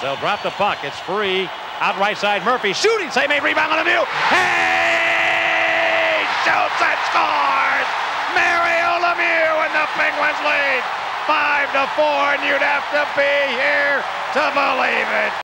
They'll drop the puck. It's free. Out right side, Murphy shooting. Save made rebound on the view. Hey! Shoots and scores! Mario Lemieux and the Penguins lead. Five to four, and you'd have to be here to believe it.